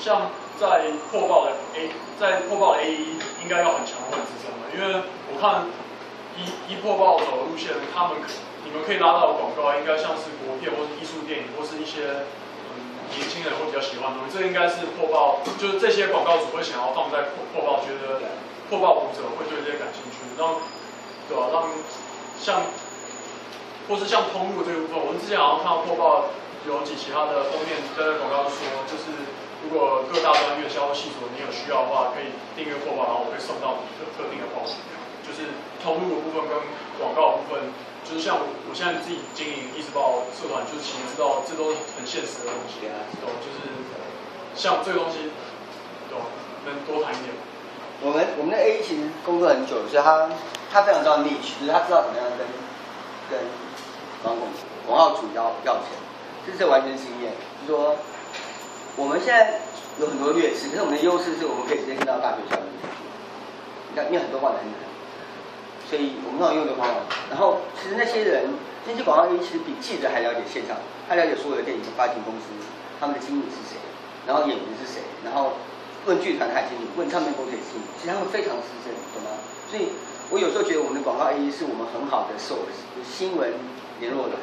像在破报的 A，在破报的 A 一应该要很强的支撑的，因为我看一一破报走的路线，他们可你们可以拉到的广告，应该像是国片或是艺术电影，或是一些年轻人会比较喜欢的东西，这应该是破报，就是这些广告主会想要放在破破报，觉得破报读者会对这些感兴趣，让对吧？让像或是像通路这个部分，我们之前好像看到破报有几其他的封面在广告说，就是如果各大专院校系所你有需要的话，可以订阅破报，然后我会送到你特特定的报纸。就是通路的部分跟广告的部分，就是像我我现在自己经营一直报社团，就是其实知道这都是很现实的东西，懂？就是像这个东西，懂？能多谈一点？我们我们的 A 其实工作很久，所以他他非常知道 niche，他知道怎么样跟跟广广广告主要要钱，这是完全经验。就是说我们现在有很多劣势，可是我们的优势是我们可以直接进到大学校园里面去，你看因为很多话很难。所以我们通常用的方法，然后其实那些人，那些广告 A 其实比记者还了解线上，他了解所有的电影发行公司，他们的经理是谁，然后演员是谁，然后问剧团的经理，问唱片公司的经理，其实他们非常资深，懂吗？所以我有时候觉得我们的广告 A 是我们很好的 source，新闻联络的，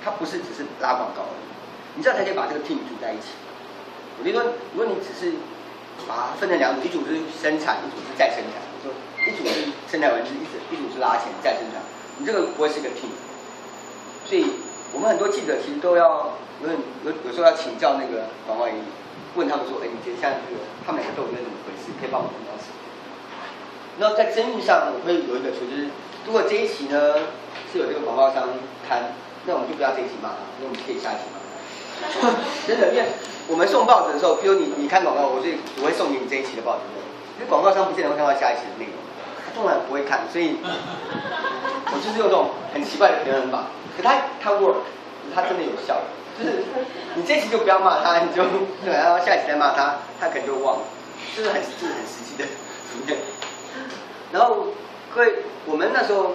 它不是只是拉广告而已，你这样才可以把这个 team 组在一起。我就说，如果你只是把它分成两组，一组是生产，一组是再生产，说。一组是生产文字，一组一组是拉钱再生产，你这个不会是个品所以我们很多记者其实都要有有有时候要请教那个广告经理，问他们说，哎，你觉得像这个他们两个斗争怎么回事？可以帮我们讲什么？那在争议上，我会有一个说，就是如果这一期呢是有这个广告商刊，那我们就不要这一期骂他，因为我们可以下一期骂他。真的，因为我们送报纸的时候，比如你你看广告，我就我会送给你这一期的报纸，因为广告商不见得会看到下一期的内容。他当然不会看，所以 我就是用这种很奇怪的平衡法。可他他 work，他真的有效。就是你这期就不要骂他，你就对，然后下一期再骂他，他可能就忘了。就是很就是很实际的。然后各位，我们那时候，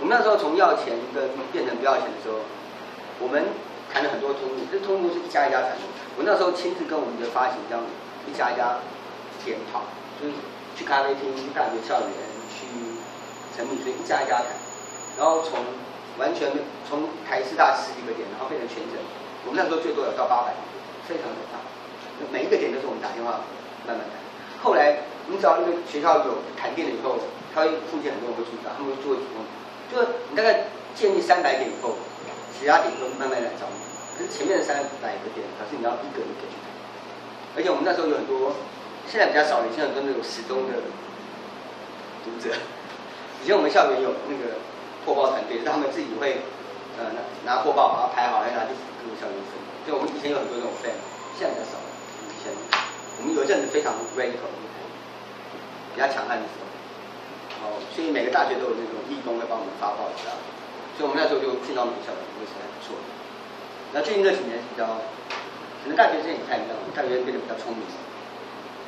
我们那时候从要钱跟变成不要钱的时候，我们谈了很多通路，这通路是一家一家谈的。我那时候亲自跟我们的发行商一家一家检讨，就是。去咖啡厅，大学校园，去陈米所以一家一家谈，然后从完全从台师大十几个点，然后变成全省，我们那时候最多有到八百个，非常可怕。每一个点都是我们打电话慢慢谈。后来你只要那个学校有谈定了以后，他会附近很多人会注意到，他们会做提供。就是你大概建立三百点以后，其他点会慢慢来找你。可是前面的三百个点，可是你要一个一个去谈。而且我们那时候有很多。现在比较少，以前很多那种时钟的读者。以前我们校园有那个破报团队，是他们自己会呃拿拿破报把它排好，然后拿去各个校园分。所以我们以前有很多那种 fan，现在比较少。以前我们有一阵子非常 radical，比较强悍的时候。好，所以每个大学都有那种义工会帮我们发报纸啊。所以我们那时候就进到名校，也是还不错。那最近这几年比较，可能大学生也不太一样，大学生变得比较聪明。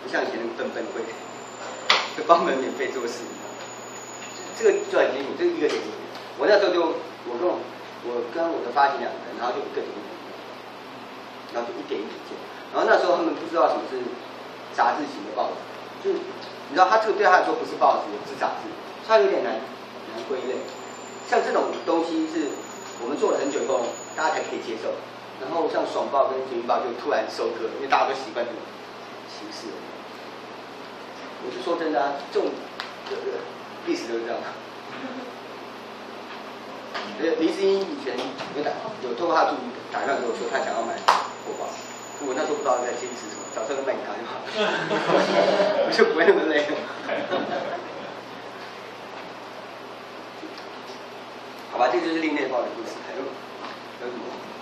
不像以前那个笨笨会，会帮们免费做事，这个就很清楚，这一个点。我那时候就我跟我我跟我的发行两个人，然后就一个点，然后就一点一点做。然后那时候他们不知道什么是杂志型的报纸，就你知道他这个对他来说不是报纸，是杂志，他有点难难归类。像这种东西是我们做了很久以后，大家才可以接受。然后像爽报跟新报就突然收割，因为大家都习惯这种形式。我是说真的啊，这种这个历史都是这样。呃，林志英以前有打有透过他助理打电话给我说，他想要买火爆，我那时候不知道在坚持什么，早上就卖给他就好了，我就不会那么累。好吧，这就是另类报的故事，还有还有什么？